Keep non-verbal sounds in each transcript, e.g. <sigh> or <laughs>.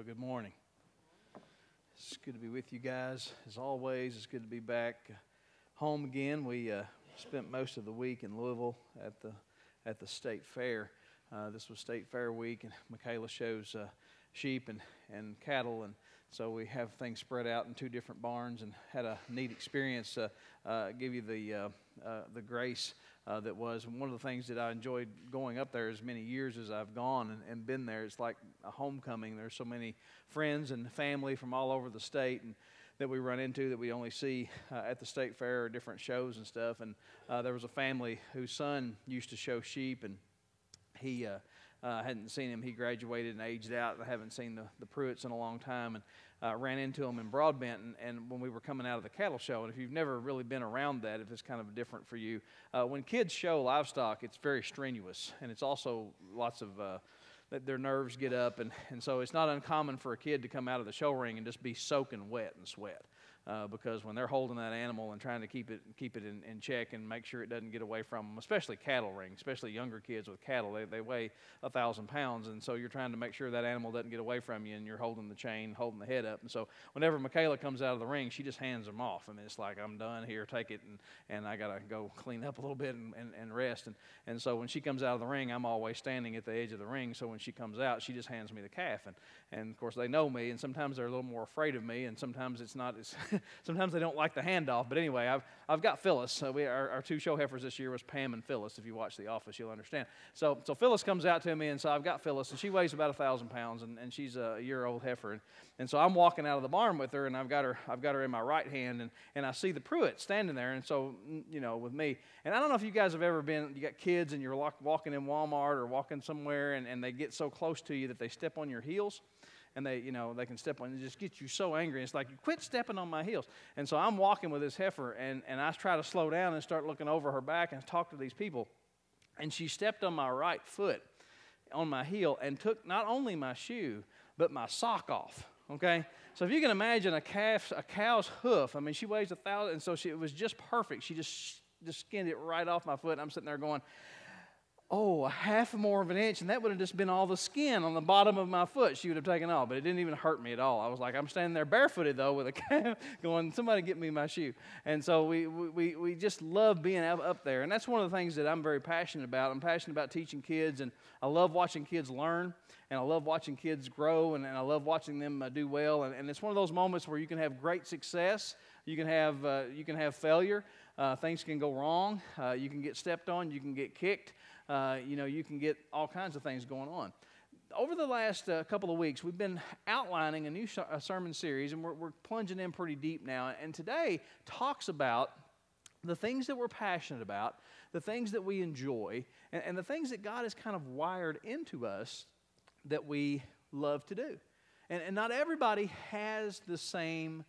Well, good morning. It's good to be with you guys. As always, it's good to be back home again. We uh, spent most of the week in Louisville at the at the state fair. Uh, this was state fair week, and Michaela shows uh, sheep and, and cattle, and so we have things spread out in two different barns, and had a neat experience. Uh, uh, give you the uh, the grace uh, that was. And one of the things that I enjoyed going up there as many years as I've gone and, and been there, it's like a homecoming. There's so many friends and family from all over the state and that we run into that we only see uh, at the state fair or different shows and stuff. And uh, there was a family whose son used to show sheep, and he uh, uh, hadn't seen him. He graduated and aged out. I haven't seen the, the Pruitts in a long time. And uh, ran into him in Broadbent, and, and, when we were coming out of the cattle show. And if you've never really been around that, if it's kind of different for you, uh, when kids show livestock, it's very strenuous, and it's also lots of uh, their nerves get up, and, and so it's not uncommon for a kid to come out of the show ring and just be soaking wet and sweat uh, because when they're holding that animal and trying to keep it keep it in, in, check and make sure it doesn't get away from them, especially cattle ring, especially younger kids with cattle, they, they weigh a thousand pounds, and so you're trying to make sure that animal doesn't get away from you, and you're holding the chain, holding the head up, and so whenever Michaela comes out of the ring, she just hands them off. I mean, it's like I'm done here, take it, and, and I gotta go clean up a little bit and, and, and rest, and and so when she comes out of the ring, I'm always standing at the edge of the ring, so when she comes out, she just hands me the calf, and and of course they know me, and sometimes they're a little more afraid of me, and sometimes it's not as <laughs> <laughs> sometimes they don't like the handoff. But anyway, I've, I've got Phyllis. Uh, we, our, our two show heifers this year was Pam and Phyllis. If you watch The Office, you'll understand. So, so Phyllis comes out to me, and so I've got Phyllis, and she weighs about a thousand pounds, and, and she's a year old heifer. And, and so I'm walking out of the barn with her, and I've got her, I've got her in my right hand, and, and I see the Pruitt standing there. And so, you know, with me, and I don't know if you guys have ever been, you got kids, and you're walking in Walmart or walking somewhere, and, and they get so close to you that they step on your heels and they, you know, they can step on. It just get you so angry. It's like, you quit stepping on my heels. And so I'm walking with this heifer, and, and I try to slow down and start looking over her back and talk to these people. And she stepped on my right foot on my heel and took not only my shoe, but my sock off. Okay? So if you can imagine a calf, a cow's hoof, I mean, she weighs a thousand, and so she, it was just perfect. She just, just skinned it right off my foot. And I'm sitting there going, oh, a half more of an inch, and that would have just been all the skin on the bottom of my foot she would have taken off. But it didn't even hurt me at all. I was like, I'm standing there barefooted, though, with a calf <laughs> going, somebody get me my shoe. And so we, we, we just love being up there. And that's one of the things that I'm very passionate about. I'm passionate about teaching kids, and I love watching kids learn, and I love watching kids grow, and, and I love watching them uh, do well. And, and it's one of those moments where you can have great success, you can have, uh, you can have failure. Uh, things can go wrong. Uh, you can get stepped on. You can get kicked uh, you know, you can get all kinds of things going on. Over the last uh, couple of weeks, we've been outlining a new sh- a sermon series, and we're, we're plunging in pretty deep now. And today talks about the things that we're passionate about, the things that we enjoy, and, and the things that God has kind of wired into us that we love to do. And, and not everybody has the same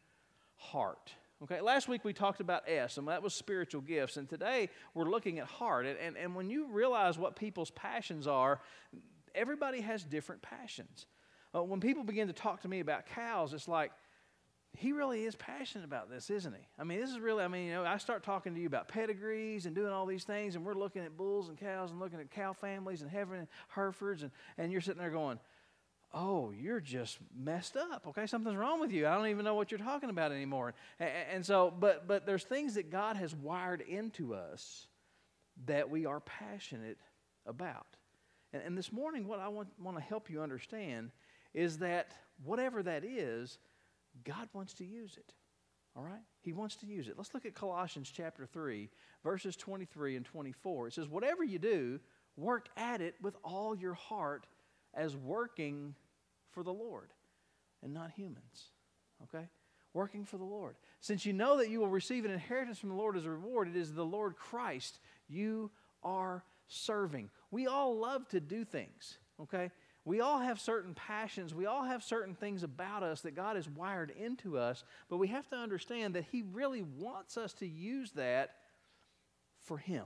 heart. Okay, last week we talked about S, and that was spiritual gifts. And today we're looking at heart. And, and, and when you realize what people's passions are, everybody has different passions. Uh, when people begin to talk to me about cows, it's like, he really is passionate about this, isn't he? I mean, this is really, I mean, you know, I start talking to you about pedigrees and doing all these things, and we're looking at bulls and cows and looking at cow families and heaven and Herefords, and, and you're sitting there going, oh, you're just messed up. Okay, something's wrong with you. I don't even know what you're talking about anymore. And, so, but but there's things that God has wired into us that we are passionate about. And, and this morning, what I want, want to help you understand is that whatever that is, God wants to use it. All right? He wants to use it. Let's look at Colossians chapter 3, verses 23 and 24. It says, Whatever you do, work at it with all your heart as working for the Lord and not humans. Okay? Working for the Lord. Since you know that you will receive an inheritance from the Lord as a reward, it is the Lord Christ you are serving. We all love to do things, okay? We all have certain passions. We all have certain things about us that God has wired into us, but we have to understand that He really wants us to use that for Him.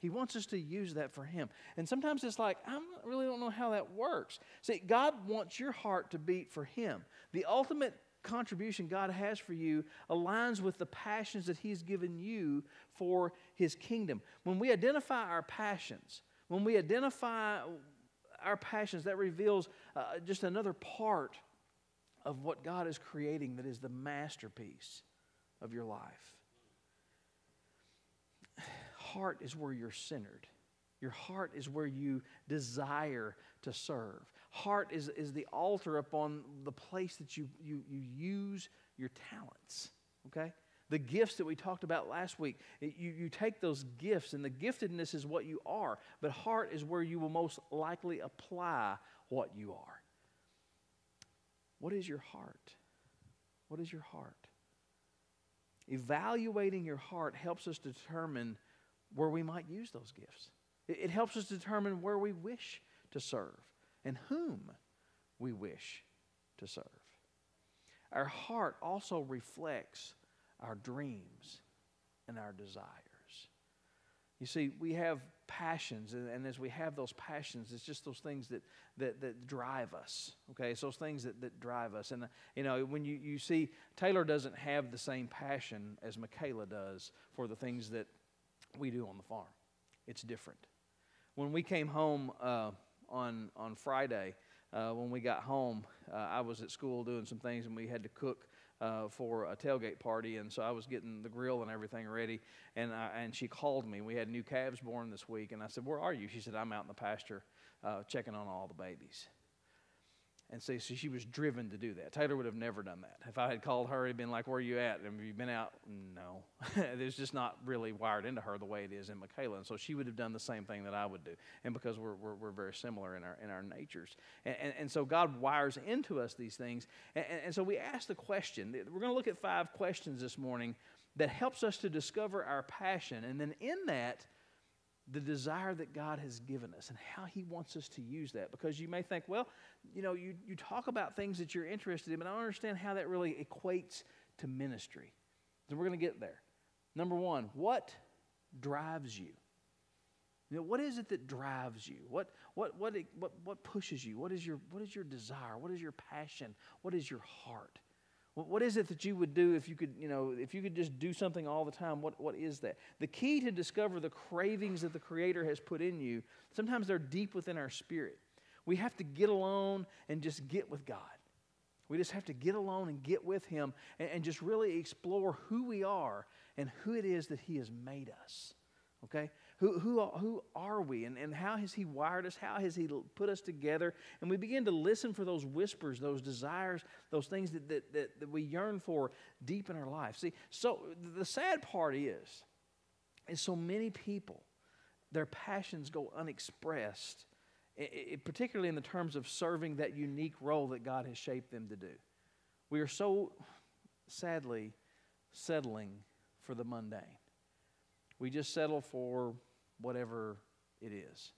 He wants us to use that for Him. And sometimes it's like, I really don't know how that works. See, God wants your heart to beat for Him. The ultimate contribution God has for you aligns with the passions that He's given you for His kingdom. When we identify our passions, when we identify our passions, that reveals uh, just another part of what God is creating that is the masterpiece of your life. Heart is where you're centered. Your heart is where you desire to serve. Heart is, is the altar upon the place that you, you, you use your talents. Okay? The gifts that we talked about last week, you, you take those gifts, and the giftedness is what you are, but heart is where you will most likely apply what you are. What is your heart? What is your heart? Evaluating your heart helps us determine where we might use those gifts. It, it helps us determine where we wish to serve and whom we wish to serve. Our heart also reflects our dreams and our desires. You see, we have passions, and, and, as we have those passions, it's just those things that, that, that drive us. Okay, it's those things that, that drive us. And, uh, you know, when you, you see, Taylor doesn't have the same passion as Michaela does for the things that we do on the farm. It's different. When we came home uh, on, on Friday, uh, when we got home, uh, I was at school doing some things, and we had to cook uh, for a tailgate party, and so I was getting the grill and everything ready. And I, and she called me. We had new calves born this week, and I said, "Where are you?" She said, "I'm out in the pasture, uh, checking on all the babies." And so, so she was driven to do that. Taylor would have never done that. If I had called her, he'd been like, Where are you at? And have you been out? No. <laughs> it's just not really wired into her the way it is in Michaela. And so she would have done the same thing that I would do. And because we're, we're, we're very similar in our, in our natures. And, and, and so God wires into us these things. And, and, and so we ask the question we're going to look at five questions this morning that helps us to discover our passion. And then in that, the desire that God has given us and how He wants us to use that. Because you may think, well, you know, you, you talk about things that you're interested in, but I don't understand how that really equates to ministry. So we're going to get there. Number one, what drives you? You know, what is it that drives you? What, what, what, what, what pushes you? What is, your, what is your desire? What is your passion? What is your heart? What, What is it that you would do if you could, you know, if you could just do something all the time? What, what is that? The key to discover the cravings that the Creator has put in you, sometimes they're deep within our spirit. We have to get alone and just get with God. We just have to get alone and get with Him and, and just really explore who we are and who it is that He has made us. Okay? Who, who, who are we? And, and how has He wired us? How has He put us together? And we begin to listen for those whispers, those desires, those things that, that, that, that we yearn for deep in our life. See, so the sad part is, is so many people, their passions go unexpressed, it, it, particularly in the terms of serving that unique role that God has shaped them to do. We are so sadly settling for the mundane. We just settle for whatever it is.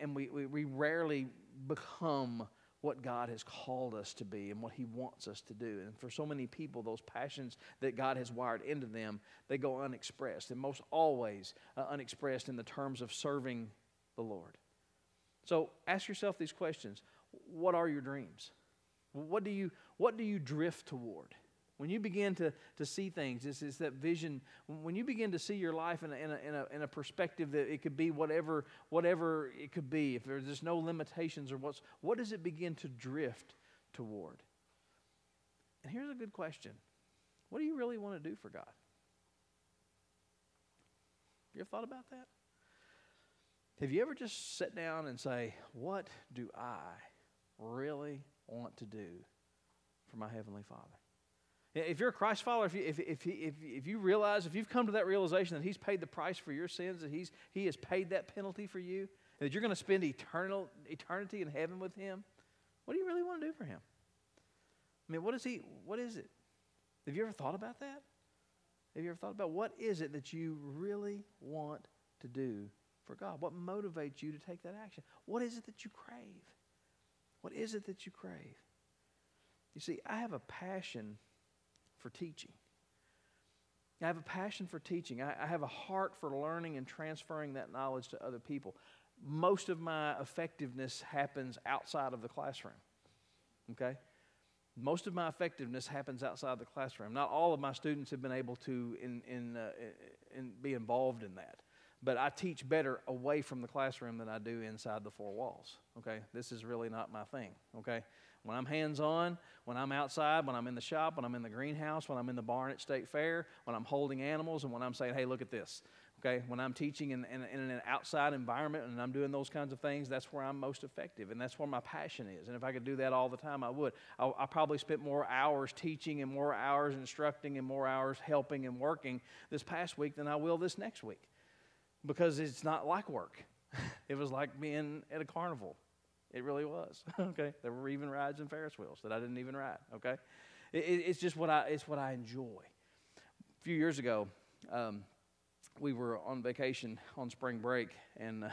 And, we, we, we rarely become what God has called us to be and what He wants us to do. And for so many people, those passions that God has wired into them, they go unexpressed, and most always uh, unexpressed in the terms of serving the Lord. So ask yourself these questions What are your dreams? What do you, what do you drift toward? When you begin to, to see things, it's, it's that vision. When you begin to see your life in a, in, a, in, a, in a perspective that it could be whatever, whatever it could be, if there's just no limitations or what's, what does it begin to drift toward? And here's a good question What do you really want to do for God? You ever thought about that? Have you ever just sat down and say, What do I really want to do for my Heavenly Father? If you're a Christ follower, if you, if, if, if, if you realize, if you've come to that realization that He's paid the price for your sins, that he's, He has paid that penalty for you, that you're going to spend eternal, eternity in heaven with Him, what do you really want to do for Him? I mean, what is He, what is it? Have you ever thought about that? Have you ever thought about what is it that you really want to do for God? What motivates you to take that action? What is it that you crave? What is it that you crave? You see, I have a passion for teaching. I have a passion for teaching. I, I, have a heart for learning and transferring that knowledge to other people. Most of my effectiveness happens outside of the classroom. Okay? Most of my effectiveness happens outside the classroom. Not all of my students have been able to in, in, uh, in be involved in that. But I teach better away from the classroom than I do inside the four walls. Okay, this is really not my thing. Okay, when I'm hands on, when I'm outside, when I'm in the shop, when I'm in the greenhouse, when I'm in the barn at State Fair, when I'm holding animals, and when I'm saying, hey, look at this. Okay, when I'm teaching in, in, in, an outside environment and I'm doing those kinds of things, that's where I'm most effective, and that's where my passion is. And if I could do that all the time, I would. I, I probably spent more hours teaching and more hours instructing and more hours helping and working this past week than I will this next week because it's not like work. <laughs> it was like being at a carnival. It really was. <laughs> okay, there were even rides and Ferris wheels that I didn't even ride. Okay, it, it's just what I it's what I enjoy. A few years ago. Um, we were on vacation on spring break, and uh,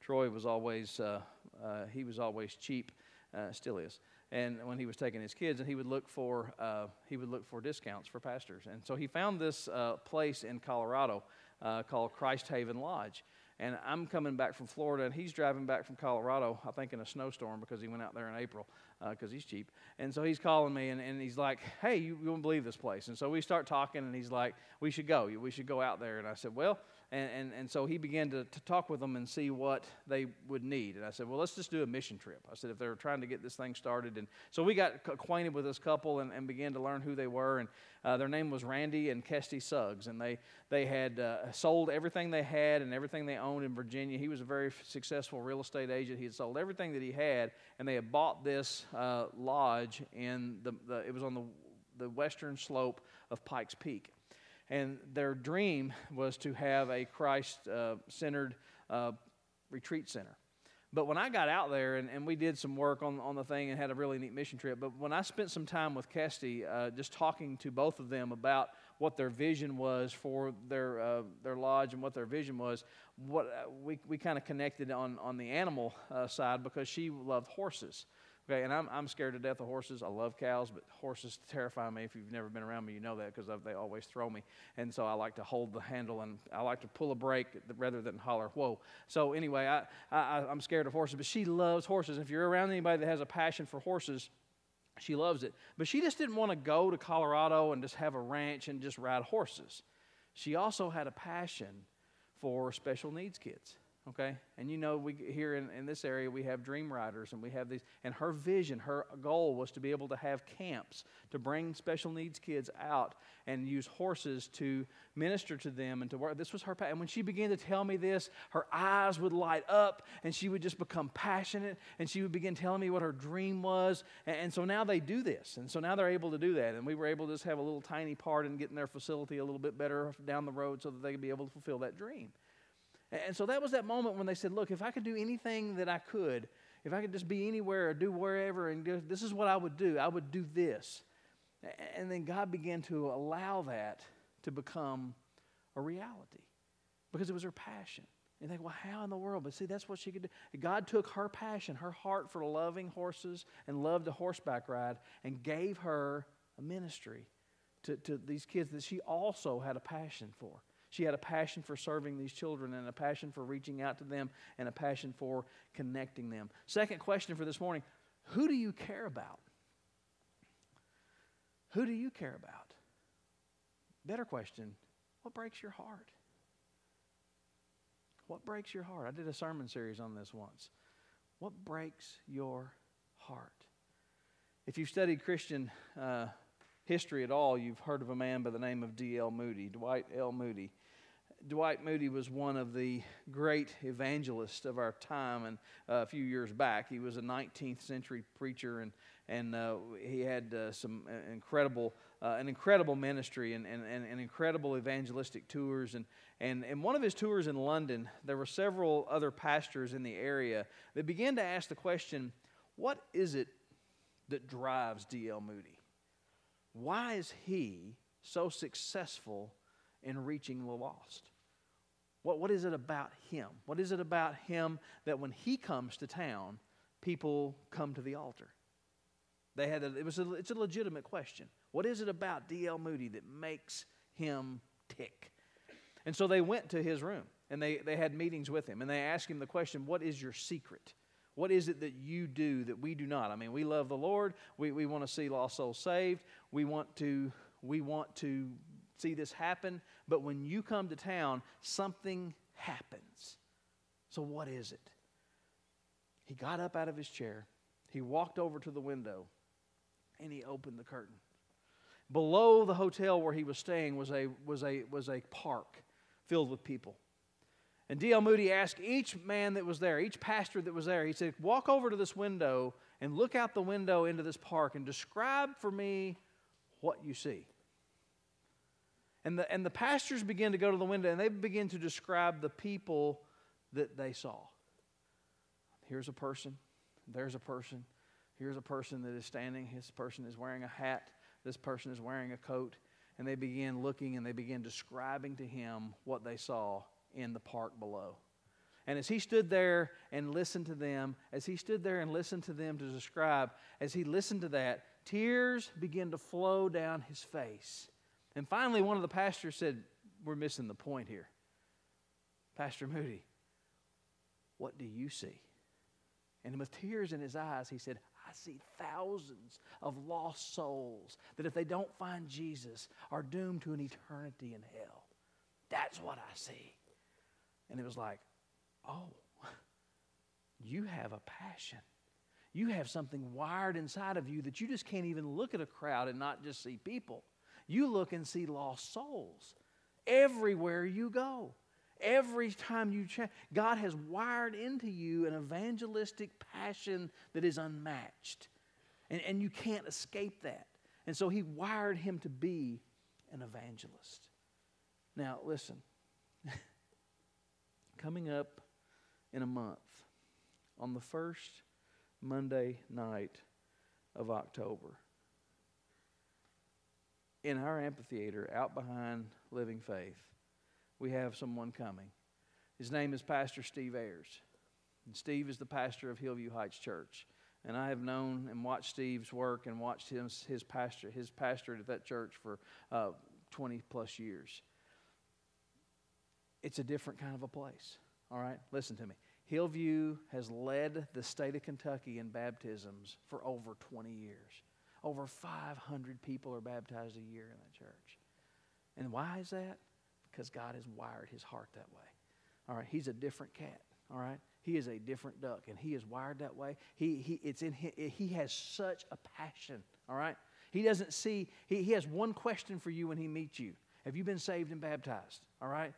Troy was always uh, uh, he was always cheap, uh, still is. And when he was taking his kids, and he would look for uh, he would look for discounts for pastors, and so he found this uh, place in Colorado called Christ Haven Lodge. And I'm coming back from Florida, and he's driving back from Colorado, I think in a snowstorm because he went out there in April because uh, he's cheap. And so he's calling me, and, and he's like, Hey, you, you won't believe this place. And so we start talking, and he's like, We should go. We should go out there. And I said, Well, and, and, and so he began to, to talk with them and see what they would need. And I said, Well, let's just do a mission trip. I said, If they're trying to get this thing started. And so we got acquainted with this couple and, and began to learn who they were. And uh, their name was Randy and Kesty Suggs. And they, they had uh, sold everything they had and everything they owned in Virginia. He was a very successful real estate agent. He had sold everything that he had, and they had bought this uh, lodge in the, the, it was on the, the western slope of Pikes Peak. And their dream was to have a Christ uh, centered uh, retreat center. But when I got out there and, and we did some work on, on the thing and had a really neat mission trip, but when I spent some time with Kesty, uh, just talking to both of them about what their vision was for their, uh, their lodge and what their vision was, what, uh, we, we kind of connected on, on the animal uh, side because she loved horses. Okay, and I'm, I'm scared to death of horses. I love cows, but horses terrify me. If you've never been around me, you know that because they always throw me. And so I like to hold the handle and I like to pull a brake rather than holler, whoa. So anyway, I, I, I'm scared of horses, but she loves horses. If you're around anybody that has a passion for horses, she loves it. But she just didn't want to go to Colorado and just have a ranch and just ride horses. She also had a passion for special needs kids okay? And you know we here in, in this area we have dream riders and we have these and her vision her goal was to be able to have camps to bring special needs kids out and use horses to minister to them and to work. This was her and when she began to tell me this her eyes would light up and she would just become passionate and she would begin telling me what her dream was. And, and so now they do this and so now they're able to do that. And we were able to just have a little tiny part in getting their facility a little bit better down the road so that they could be able to fulfill that dream and so that was that moment when they said, Look, if I could do anything that I could, if I could just be anywhere or do wherever, and do, this is what I would do, I would do this. And then God began to allow that to become a reality because it was her passion. And think, well, how in the world? But see, that's what she could do. God took her passion, her heart for loving horses and loved a horseback ride, and gave her a ministry to, to these kids that she also had a passion for. She had a passion for serving these children and a passion for reaching out to them and a passion for connecting them. Second question for this morning Who do you care about? Who do you care about? Better question What breaks your heart? What breaks your heart? I did a sermon series on this once. What breaks your heart? If you've studied Christian uh, history at all, you've heard of a man by the name of D.L. Moody, Dwight L. Moody. Dwight Moody was one of the great evangelists of our time, and uh, a few years back, he was a 19th century preacher, and and uh, he had uh, some uh, incredible uh, an incredible ministry and, and, and, and, incredible evangelistic tours. And, and in one of his tours in London, there were several other pastors in the area that began to ask the question, "What is it that drives D.L. Moody? Why is he so successful?" in reaching the lost? What, what is it about him? What is it about him that when he comes to town, people come to the altar? They had a, it was a, it's a legitimate question. What is it about D.L. Moody that makes him tick? And so they went to his room and they, they had meetings with him and they asked him the question, What is your secret? What is it that you do that we do not? I mean, we love the Lord. We, we want to see lost souls saved. We want to, we want to see this happen. But when you come to town, something happens. So, what is it? He got up out of his chair, he walked over to the window, and he opened the curtain. Below the hotel where he was staying was a, was a, was a park filled with people. And D.L. Moody asked each man that was there, each pastor that was there, he said, Walk over to this window and look out the window into this park and describe for me what you see. And the, and the pastors begin to go to the window and they begin to describe the people that they saw. Here's a person, there's a person, here's a person that is standing, this person is wearing a hat, this person is wearing a coat. And they begin looking and they begin describing to him what they saw in the park below. And as he stood there and listened to them, as he stood there and listened to them to describe, as he listened to that, tears began to flow down his face. And finally, one of the pastors said, We're missing the point here. Pastor Moody, what do you see? And with tears in his eyes, he said, I see thousands of lost souls that if they don't find Jesus are doomed to an eternity in hell. That's what I see. And it was like, oh, <laughs> you have a passion. You have something wired inside of you that you just can't even look at a crowd and not just see people. You look and see lost souls everywhere you go. Every time you change, God has wired into you an evangelistic passion that is unmatched. And, and you can't escape that. And so He wired him to be an evangelist. Now, listen. <laughs> Coming up in a month, on the first Monday night of October, in our amphitheater out behind Living Faith, we have someone coming. His name is Pastor Steve Ayers. And Steve is the pastor of Hillvue Heights Church. And I have known and watched Steve's work and watched his, his pastor his pastorate at that church for uh, 20 plus years. It's a different kind of a place. All right, listen to me. Hillview has led the state of Kentucky in baptisms for over 20 years. Over 500 people are baptized a year in that church. And why is that? because God has wired his heart that way. All right, he's a different cat. All right, he is a different duck, and he is wired that way. He, he, it's in his, he has such a passion. All right, he doesn't see. He, he has one question for you when he meets you. Have you been saved and baptized? All right,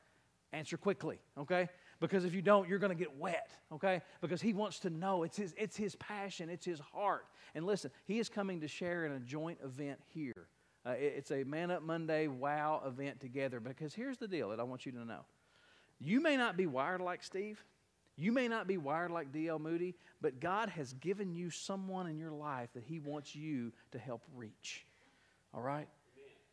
answer quickly. Okay, because if you don't, you're going to get wet. Okay, because he wants to know. It's his. It's his passion. It's his heart. And listen, he is coming to share in a joint event here uh, it, it's a Man Up Monday wow event together because here's the deal that I want you to know. You may not be wired like Steve. You may not be wired like D.L. Moody, but God has given you someone in your life that He wants you to help reach. All right?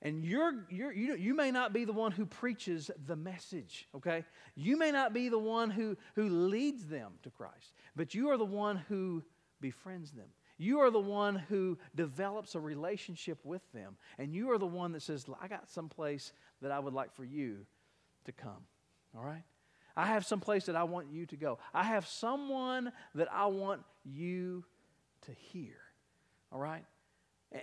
And you're, you're, you, you may not be the one who preaches the message, okay? You may not be the one who, who leads them to Christ, but you are the one who befriends them. You are the one who develops a relationship with them. And you are the one that says, I got some place that I would like for you to come. All right? I have some place that I want you to go. I have someone that I want you to hear. All right?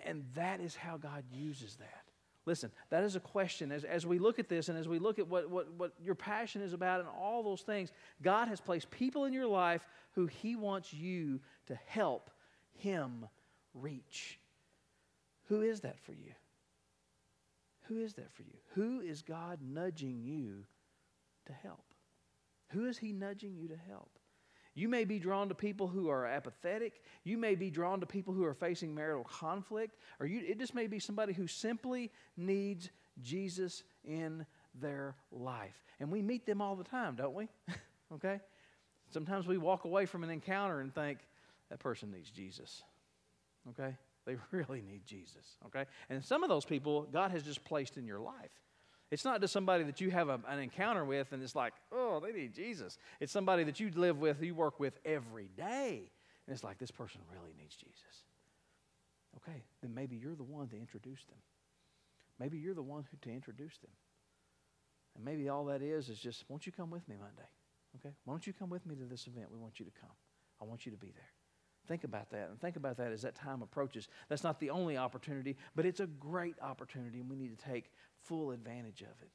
And that is how God uses that. Listen, that is a question. As, as we look at this and as we look at what, what, what your passion is about and all those things, God has placed people in your life who He wants you to help him reach. Who is that for you? Who is that for you? Who is God nudging you to help? Who is He nudging you to help? You may be drawn to people who are apathetic. You may be drawn to people who are facing marital conflict. Or you, it just may be somebody who simply needs Jesus in their life. And we meet them all the time, don't we? <laughs> okay? Sometimes we walk away from an encounter and think, that person needs Jesus. Okay? They <laughs> really need Jesus. Okay? And some of those people, God has just placed in your life. It's not just somebody that you have a, an encounter with and it's like, oh, they need Jesus. It's somebody that you live with, you work with every day. And it's like, this person really needs Jesus. Okay, then maybe you're the one to introduce them. Maybe you're the one who, to introduce them. And maybe all that is is just, won't you come with me Monday? Okay? Why don't you come with me to this event? We want you to come. I want you to be there. Think about that and think about that as that time approaches. That's not the only opportunity, but it's a great opportunity and we need to take full advantage of it.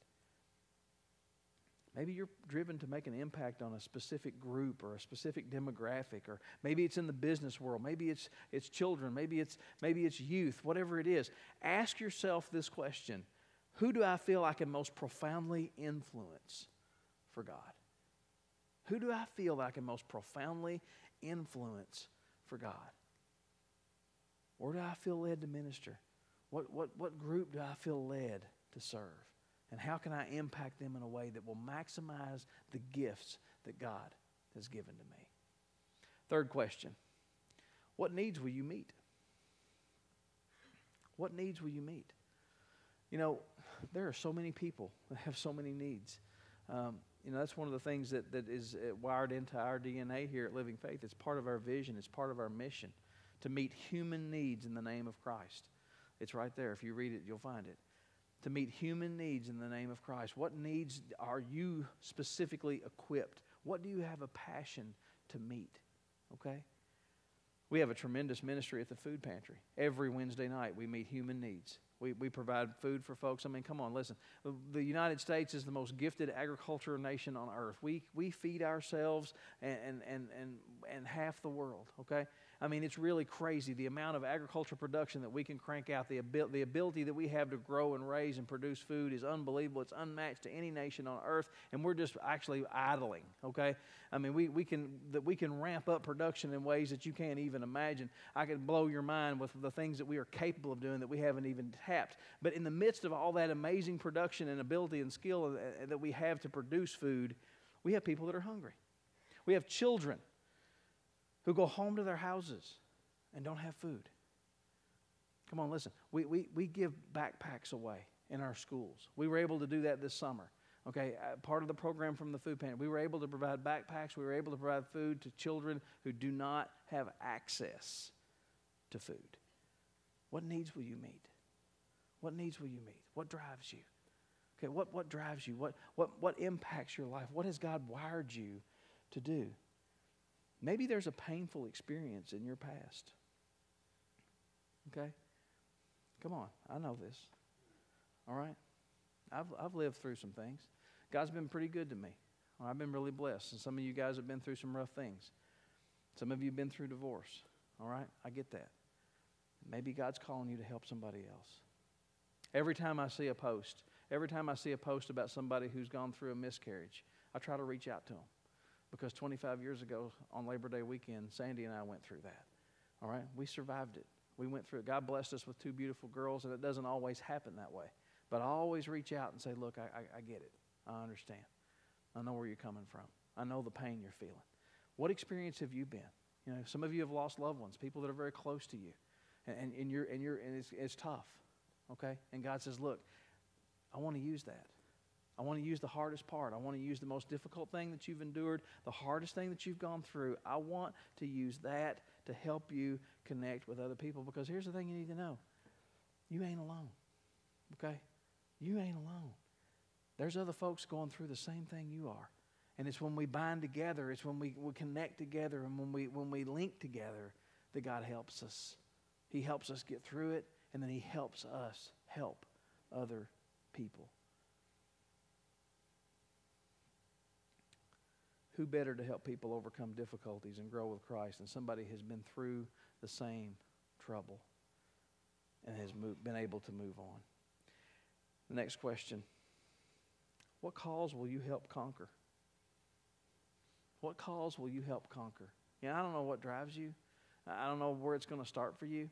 Maybe you're driven to make an impact on a specific group or a specific demographic, or maybe it's in the business world, maybe it's, it's children, maybe it's, maybe it's youth, whatever it is. Ask yourself this question Who do I feel I can most profoundly influence for God? Who do I feel I can most profoundly influence for God? Where do I feel led to minister? What, what, what group do I feel led to serve? And how can I impact them in a way that will maximize the gifts that God has given to me? Third question What needs will you meet? What needs will you meet? You know, there are so many people that have so many needs. Um, you know, that's one of the things that, that is uh, wired into our DNA here at Living Faith. It's part of our vision, it's part of our mission to meet human needs in the name of Christ. It's right there. If you read it, you'll find it to meet human needs in the name of Christ? What needs are you specifically equipped? What do you have a passion to meet? Okay? We have a tremendous ministry at the food pantry. Every Wednesday night, we meet human needs. We, we provide food for folks. I mean, come on, listen. The United States is the most gifted agricultural nation on earth. We, we feed ourselves and, and, and, and, and half the world, okay? I mean, it's really crazy the amount of agricultural production that we can crank out. The, abil- the ability that we have to grow and raise and produce food is unbelievable. It's unmatched to any nation on earth, and we're just actually idling. Okay, I mean, we, we can that we can ramp up production in ways that you can't even imagine. I could blow your mind with the things that we are capable of doing that we haven't even tapped. But in the midst of all that amazing production and ability and skill uh, that we have to produce food, we have people that are hungry. We have children who go home to their houses and don't have food. Come on, listen. We, we, we give backpacks away in our schools. We were able to do that this summer. Okay, uh, part of the program from the food pantry. We were able to provide backpacks. We were able to provide food to children who do not have access to food. What needs will you meet? What needs will you meet? What drives you? Okay, what, what drives you? What, what, what impacts your life? What has God wired you to do? Maybe there's a painful experience in your past. Okay? Come on, I know this. All right? I've, I've lived through some things. God's been pretty good to me. I've been really blessed. And some of you guys have been through some rough things. Some of you have been through divorce. All right? I get that. Maybe God's calling you to help somebody else. Every time I see a post, every time I see a post about somebody who's gone through a miscarriage, I try to reach out to them because 25 years ago on Labor Day weekend, Sandy and I went through that. All right? We survived it. We went through it. God blessed us with two beautiful girls, and it doesn't always happen that way. But I always reach out and say, Look, I, I, I get it. I understand. I know where you're coming from. I know the pain you're feeling. What experience have you been? You know, some of you have lost loved ones, people that are very close to you, and, and, and you're and you're and it's, it's tough, okay? And God says, "Look, I want to use that. I want to use the hardest part. I want to use the most difficult thing that you've endured, the hardest thing that you've gone through. I want to use that to help you connect with other people because here's the thing you need to know you ain't alone. Okay? You ain't alone. There's other folks going through the same thing you are. And it's when we bind together, it's when we, we connect together, and when we, when we link together that God helps us. He helps us get through it, and then He helps us help other people. Who better to help people overcome difficulties and grow with Christ than somebody who has been through the same trouble and has moved, been able to move on? The next question What cause will you help conquer? What cause will you help conquer? Yeah, I don't know what drives you. I don't know where it's going to start for you.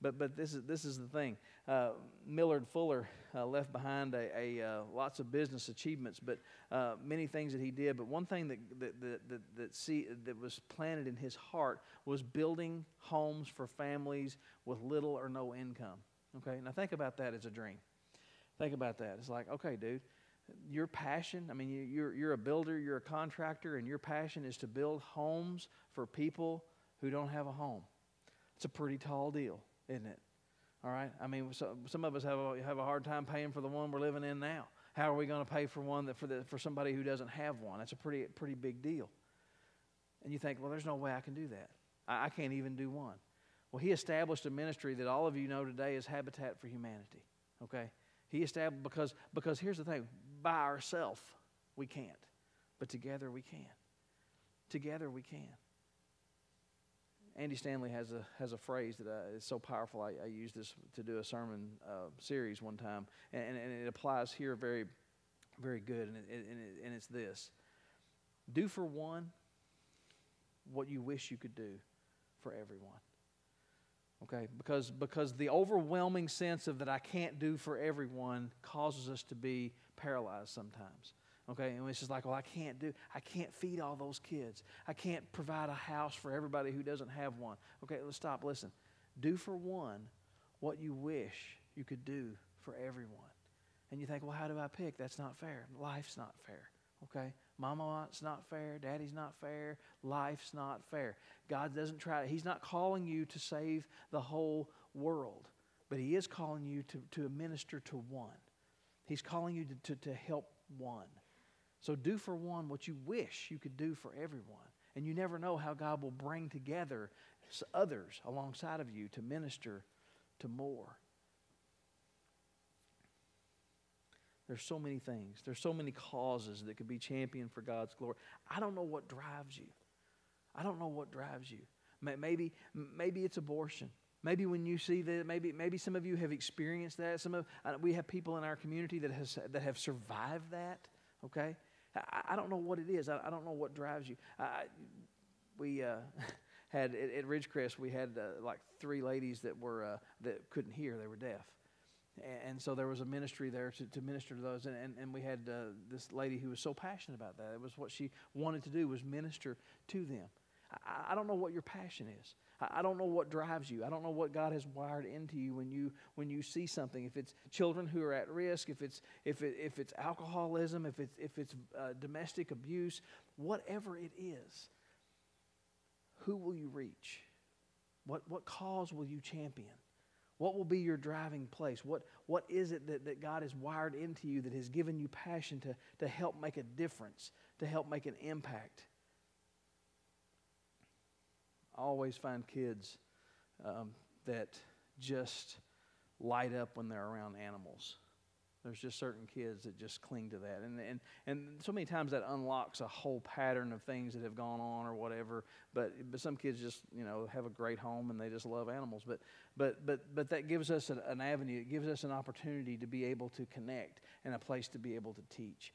But, but this, is, this is the thing. Uh, Millard Fuller uh, left behind a, a uh, lots of business achievements, but uh, many things that he did. But one thing that, that, that, that, that, see, that was planted in his heart was building homes for families with little or no income. Okay, now think about that as a dream. Think about that. It's like, okay, dude, your passion, I mean, you're, you're a builder, you're a contractor, and your passion is to build homes for people who don't have a home. It's a pretty tall deal isn't it? All right? I mean, so, some of us have a, have a hard time paying for the one we're living in now. How are we going to pay for one that for, the, for somebody who doesn't have one? That's a pretty, pretty big deal. And you think, well, there's no way I can do that. I, I can't even do one. Well, he established a ministry that all of you know today is Habitat for Humanity. Okay? He established, because, because here's the thing by ourselves, we can't. but together we can. Together we can. Andy Stanley has a has a phrase that I, is so powerful. I, I used this to do a sermon uh, series one time, and, and, it applies here very, very good. And, it, and, it, and it's this: Do for one what you wish you could do for everyone. Okay, because because the overwhelming sense of that I can't do for everyone causes us to be paralyzed sometimes. Okay, and it's just like, well, I can't do, I can't feed all those kids. I can't provide a house for everybody who doesn't have one. Okay, let's stop. Listen, do for one what you wish you could do for everyone. And you think, well, how do I pick? That's not fair. Life's not fair. Okay, mama's not fair. Daddy's not fair. Life's not fair. God doesn't try. He's not calling you to save the whole world, but He is calling you to to minister to one. He's calling you to, to, to help one. So do for one what you wish you could do for everyone. And you never know how God will bring together others alongside of you to minister to more. There's so many things. There's so many causes that could be championed for God's glory. I don't know what drives you. I don't know what drives you. Maybe, maybe it's abortion. Maybe when you see that, maybe, maybe some of you have experienced that. Some of uh, we have people in our community that has that have survived that. Okay, I, I don't know what it is. I, I don't know what drives you. I, we uh, <laughs> had at, at, Ridgecrest we had uh, like three ladies that were uh, that couldn't hear. They were deaf. And, so there was a ministry there to, to minister to those, and, and, and we had uh, this lady who was so passionate about that. It was what she wanted to do was minister to them. I, I don't know what your passion is. I don't know what drives you. I don't know what God has wired into you when you when you see something. If it's children who are at risk, if it's if it, if it's alcoholism, if it's if it's uh, domestic abuse, whatever it is, who will you reach? What what cause will you champion? What will be your driving place? What what is it that, that God has wired into you that has given you passion to to help make a difference, to help make an impact? I always find kids um, that just light up when they're around animals. There's just certain kids that just cling to that. And, and, and so many times that unlocks a whole pattern of things that have gone on or whatever. But, but some kids just, you know, have a great home and they just love animals. But, but, but, but that gives us an, an avenue. It gives us an opportunity to be able to connect and a place to be able to teach.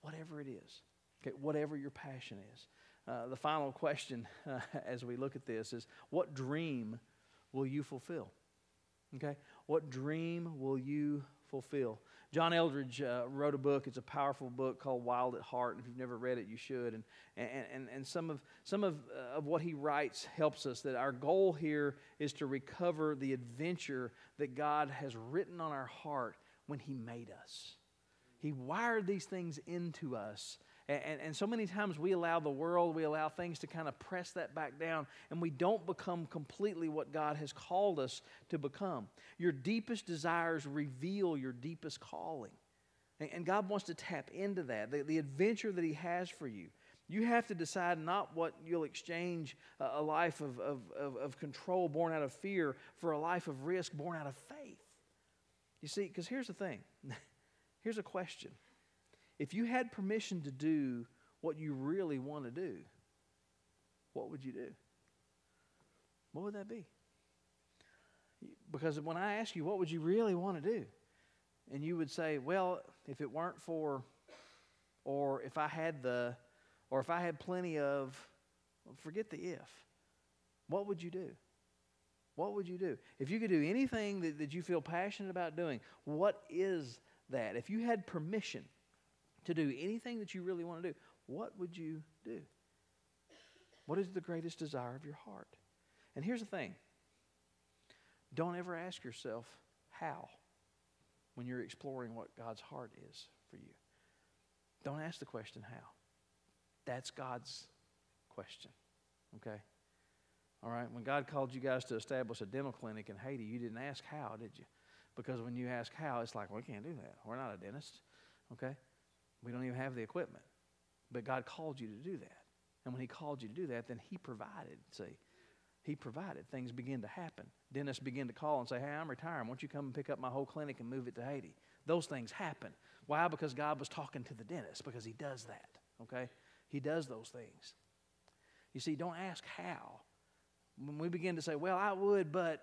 Whatever it is. Okay, whatever your passion is. Uh, the final question <laughs> uh, as we look at this is what dream will you fulfill? Okay? What dream will you fulfill? John Eldredge uh, wrote a book. It's a powerful book called Wild at Heart. And If you've never read it, you should. And, and, and, and some, of, some of, uh, of what he writes helps us that our goal here is to recover the adventure that God has written on our heart when he made us. He wired these things into us and, and, and, so many times we allow the world, we allow things to kind of press that back down, and we don't become completely what God has called us to become. Your deepest desires reveal your deepest calling. And, and God wants to tap into that, the, the adventure that He has for you. You have to decide not what you'll exchange a life of, of, of, of, control born out of fear for a life of risk born out of faith. You see, because here's the thing <laughs> here's a question if you had permission to do what you really want to do, what would you do? What would that be? Because when I ask you, what would you really want to do? And you would say, well, if it weren't for, or if I had the, or if I had plenty of, forget the if. What would you do? What would you do? If you could do anything that, that you feel passionate about doing, what is that? If you had permission, to do anything that you really want to do, what would you do? What is the greatest desire of your heart? And here's the thing don't ever ask yourself how when you're exploring what God's heart is for you. Don't ask the question how. That's God's question. Okay? All right? When God called you guys to establish a dental clinic in Haiti, you didn't ask how, did you? Because when you ask how, it's like, well, we can't do that. We're not a dentist. Okay? We don't even have the equipment. But God called you to do that. And when He called you to do that, then He provided. See, He provided. Things begin to happen. Dentists begin to call and say, Hey, I'm retiring. Won't you come and pick up my whole clinic and move it to Haiti? Those things happen. Why? Because God was talking to the dentist, because He does that. okay? He does those things. You see, don't ask how. When we begin to say, well, I would, but,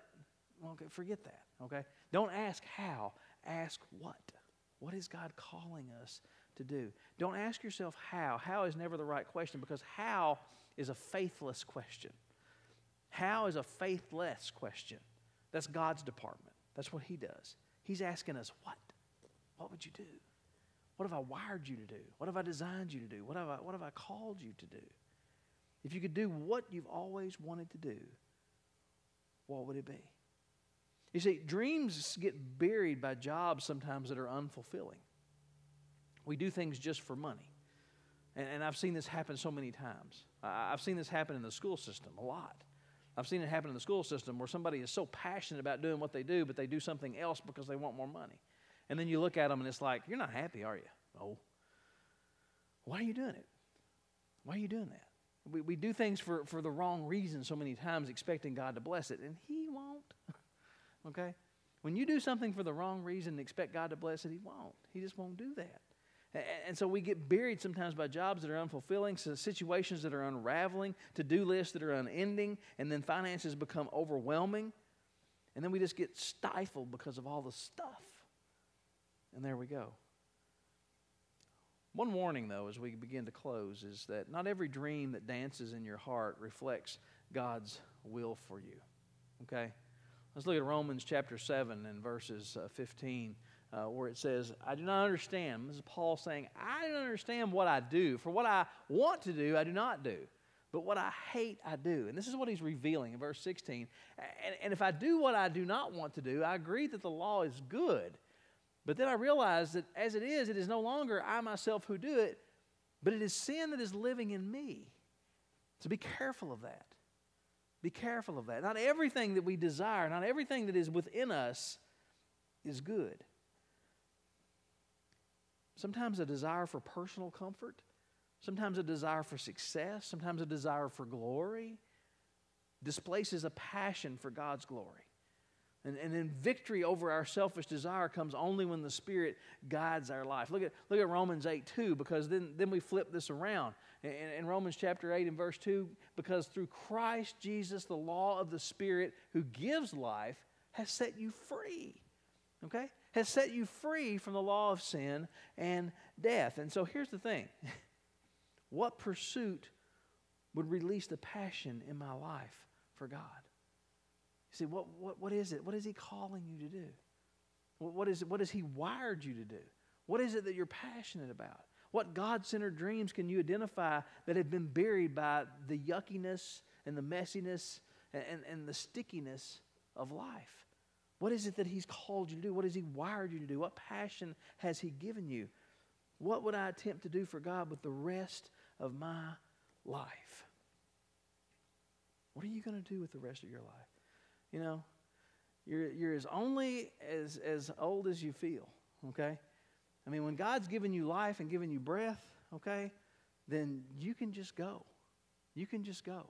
okay, forget that, okay? Don't ask how, ask what. What is God calling us to do? Don't ask yourself how. How is never the right question because how is a faithless question. How is a faithless question. That's God's department. That's what He does. He's asking us, what? What would you do? What have I wired you to do? What have I designed you to do? What have I, what have I called you to do? If you could do what you've always wanted to do, what would it be? You see, dreams get buried by jobs sometimes that are unfulfilling. We do things just for money. And, and I've seen this happen so many times. I, I've seen this happen in the school system a lot. I've seen it happen in the school system where somebody is so passionate about doing what they do, but they do something else because they want more money. And then you look at them and it's like, you're not happy, are you? Oh. Why are you doing it? Why are you doing that? We, we do things for, for the wrong reason so many times, expecting God to bless it, and He won't. <laughs> okay? When you do something for the wrong reason and expect God to bless it, He won't. He just won't do that. And so we get buried sometimes by jobs that are unfulfilling, situations that are unraveling, to do lists that are unending, and then finances become overwhelming. And then we just get stifled because of all the stuff. And there we go. One warning, though, as we begin to close, is that not every dream that dances in your heart reflects God's will for you. Okay? Let's look at Romans chapter 7 and verses uh, 15, uh, where it says, I do not understand. This is Paul saying, I don't understand what I do. For what I want to do, I do not do. But what I hate, I do. And this is what he's revealing in verse 16. And, and if I do what I do not want to do, I agree that the law is good. But then I realize that as it is, it is no longer I myself who do it, but it is sin that is living in me. So be careful of that. Be careful of that. Not everything that we desire, not everything that is within us is good. Sometimes a desire for personal comfort, sometimes a desire for success, sometimes a desire for glory displaces a passion for God's glory. And, and then victory over our selfish desire comes only when the Spirit guides our life. Look at, look at Romans 8 2, because then, then we flip this around. In, in Romans chapter 8 and verse 2, because through Christ Jesus, the law of the Spirit who gives life has set you free. Okay? Has set you free from the law of sin and death. And so here's the thing <laughs> what pursuit would release the passion in my life for God? You see, what, what, what is it? What is He calling you to do? What, What is, it, what has He wired you to do? What is it that you're passionate about? What God centered dreams can you identify that have been buried by the yuckiness and the messiness and, and, and the stickiness of life? What is it that He's called you to do? What has He wired you to do? What passion has He given you? What would I attempt to do for God with the rest of my life? What are you going to do with the rest of your life? You know, you're, you're as only as, as old as you feel, okay? I mean, when God's given you life and given you breath, okay, then you can just go. You can just go.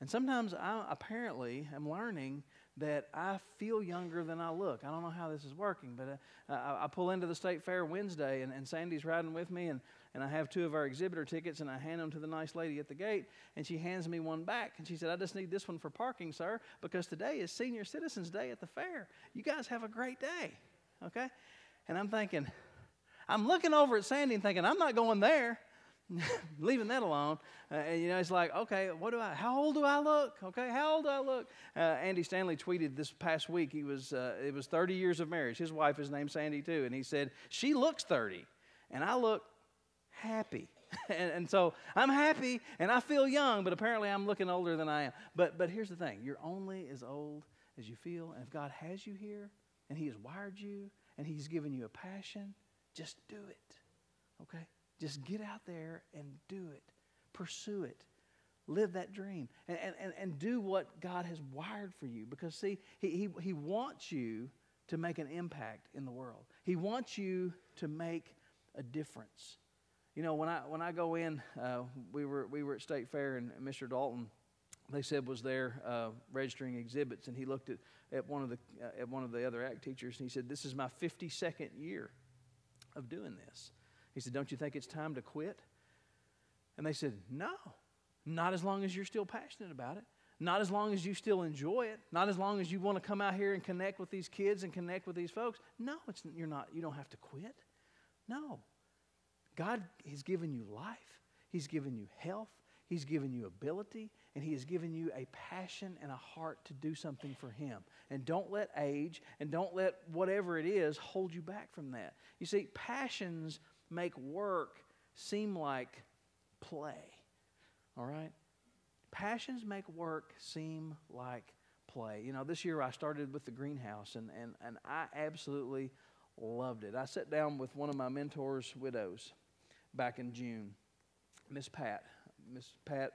And sometimes I apparently am learning that I feel younger than I look. I don't know how this is working, but uh, I, I, pull into the state fair Wednesday, and, and Sandy's riding with me, and, and I have two of our exhibitor tickets, and I hand them to the nice lady at the gate, and she hands me one back, and she said, I just need this one for parking, sir, because today is Senior Citizens Day at the fair. You guys have a great day, okay? And I'm thinking, I'm looking over at Sandy and thinking, I'm not going there. <laughs> leaving that alone. Uh, and you know, it's like, okay, what do I? How old do I look? Okay, how old do I look? Uh, Andy Stanley tweeted this past week. He was uh, it was 30 years of marriage. His wife is named Sandy too, and he said she looks 30, and I look happy. <laughs> and, and so I'm happy and I feel young, but apparently I'm looking older than I am. But but here's the thing: you're only as old as you feel, and if God has you here, and He has wired you, and He's given you a passion, just do it. Okay. Just get out there and do it. Pursue it. Live that dream. And, and, and do what God has wired for you. Because, see, he, he, he wants you to make an impact in the world, He wants you to make a difference. You know, when I, when I go in, uh, we, were, we were at State Fair, and Mr. Dalton they said was there uh, registering exhibits, and he looked at, at one of the uh, at one of the other ag teachers, and he said, "This is my 52nd year of doing this." He said, Don't you think it's time to quit? And they said, No, not as long as you're still passionate about it. Not as long as you still enjoy it. Not as long as you want to come out here and connect with these kids and connect with these folks. No, it's, you're not, you don't have to quit. No. God has given you life, He's given you health, He's given you ability, and He has given you a passion and a heart to do something for Him. And don't let age and don't let whatever it is hold you back from that. You see, passions make work seem like play. All right? Passions make work seem like play. You know, this year I started with the greenhouse, and, and, and I absolutely loved it. I sat down with one of my mentor's widows back in June, Miss Pat. Miss Pat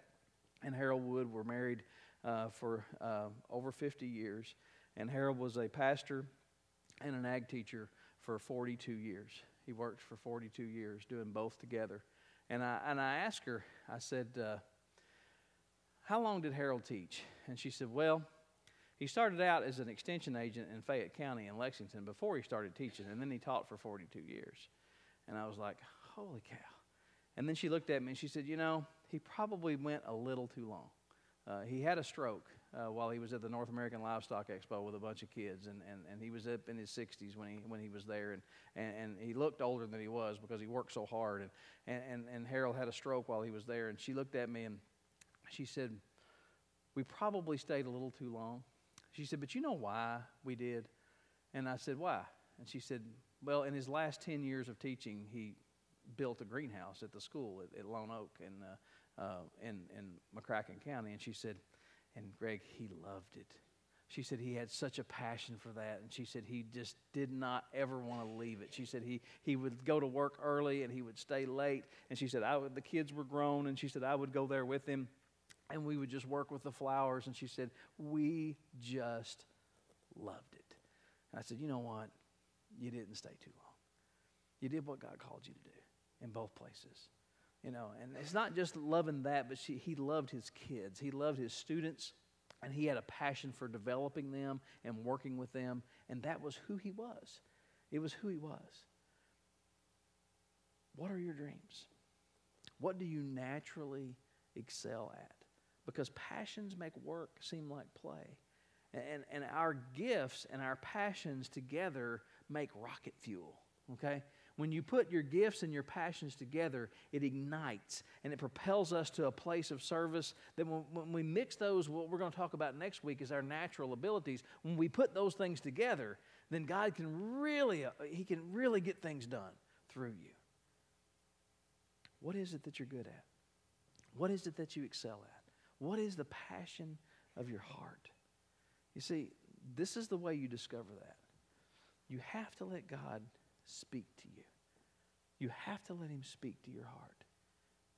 and Harold Wood were married uh, for uh, over 50 years, and Harold was a pastor and an ag teacher for 42 years. He worked for 42 years doing both together. And I, and I asked her, I said, uh, How long did Harold teach? And she said, Well, he started out as an extension agent in Fayette County in Lexington before he started teaching, and then he taught for 42 years. And I was like, Holy cow. And then she looked at me and she said, You know, he probably went a little too long. Uh, he had a stroke uh, while he was at the North American Livestock Expo with a bunch of kids, and, and, and he was up in his 60s when he, when he was there, and, and, and he looked older than he was because he worked so hard. And, and, and, Harold had a stroke while he was there, and she looked at me and she said, We probably stayed a little too long. She said, But you know why we did? And I said, Why? And she said, Well, in his last 10 years of teaching, he built a greenhouse at the school at, at Lone Oak in, uh, uh, in, in McCracken County. And she said, and Greg, he loved it. She said he had such a passion for that. And she said he just did not ever want to leave it. She said he, he would go to work early and he would stay late. And she said I would, the kids were grown. And she said I would go there with him and we would just work with the flowers. And she said, we just loved it. And I said, you know what? You didn't stay too long. You did what God called you to do in both places. You know, and it's not just loving that, but she, he loved his kids. He loved his students, and he had a passion for developing them and working with them, and that was who he was. It was who he was. What are your dreams? What do you naturally excel at? Because passions make work seem like play. And, and our gifts and our passions together make rocket fuel, okay? When you put your gifts and your passions together, it ignites and it propels us to a place of service that when, when, we mix those, what we're going to talk about next week is our natural abilities. When we put those things together, then God can really, uh, He can really get things done through you. What is it that you're good at? What is it that you excel at? What is the passion of your heart? You see, this is the way you discover that. You have to let God speak to you. You have to let Him speak to your heart.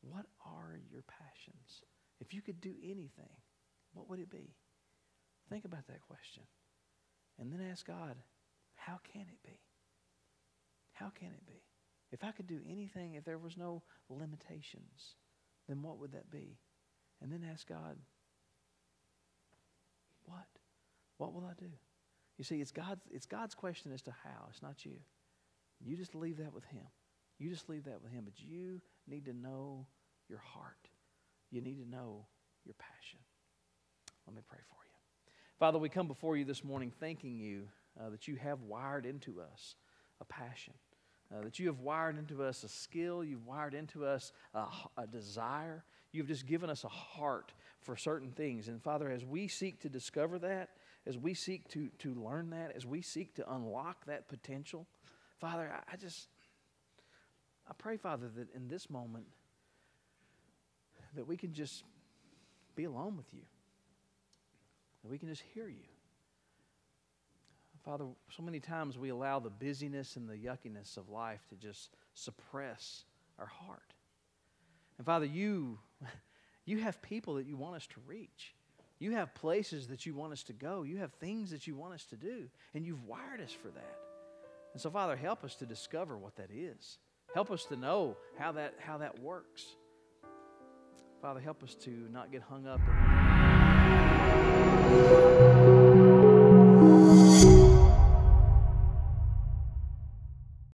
What are your passions? If you could do anything, what would it be? Think about that question. And then ask God, how can it be? How can it be? If I could do anything, if there was no limitations, then what would that be? And then ask God, what? What will I do? You see, it's God's, it's God's question as to how. It's not you. You just leave that with Him. You just leave that with Him. But you need to know your heart. You need to know your passion. Let me pray for you. Father, we come before you this morning thanking you uh, that you have wired into us a passion, uh, that you have wired into us a skill, you've wired into us a, a desire. You've just given us a heart for certain things. And Father, as we seek to discover that, as we seek to, to learn that, as we seek to unlock that potential, Father, I, just, I pray, Father, that in this moment, that we can just be alone with you, that we can just hear you. Father, so many times we allow the busyness and the yuckiness of life to just suppress our heart. And Father, you, <laughs> you have people that you want us to reach. You have places that you want us to go. You have things that you want us to do. And you've wired us for that. And so, Father, help us to discover what that is. Help us to know how that, how that works. Father, help us to not get hung up in.